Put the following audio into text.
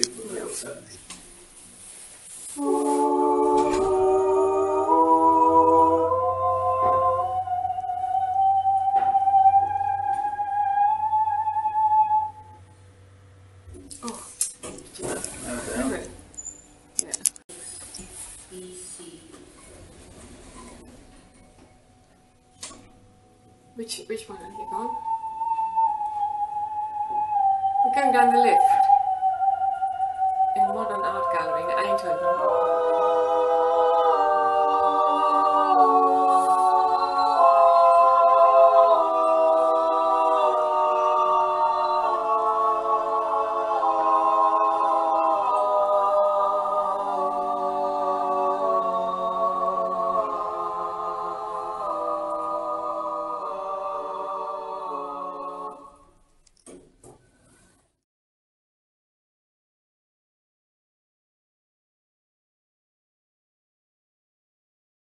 Which which one are you gone? We're going down the lift 잘먹 었.